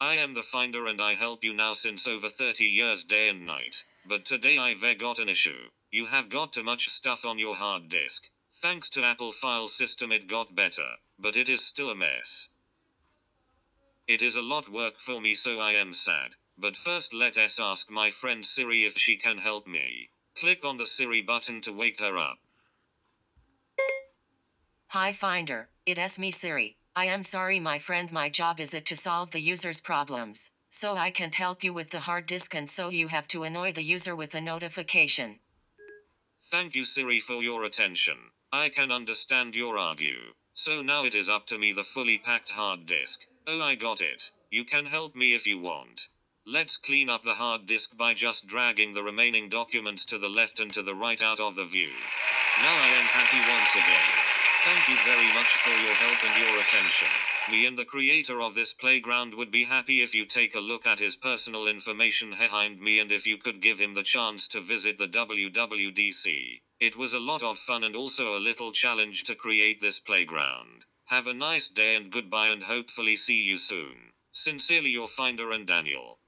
I am the finder and I help you now since over 30 years day and night. But today I've eh, got an issue. You have got too much stuff on your hard disk. Thanks to Apple file system it got better, but it is still a mess. It is a lot work for me so I am sad. But first let us ask my friend Siri if she can help me. Click on the Siri button to wake her up. Hi Finder, it's me Siri. I am sorry my friend my job is it to solve the user's problems. So I can't help you with the hard disk and so you have to annoy the user with a notification. Thank you Siri for your attention. I can understand your argue. So now it is up to me the fully packed hard disk. Oh I got it. You can help me if you want. Let's clean up the hard disk by just dragging the remaining documents to the left and to the right out of the view. Now I am happy once again. Thank you very much for your help and your attention. Me and the creator of this playground would be happy if you take a look at his personal information behind me and if you could give him the chance to visit the WWDC. It was a lot of fun and also a little challenge to create this playground. Have a nice day and goodbye and hopefully see you soon. Sincerely your finder and Daniel.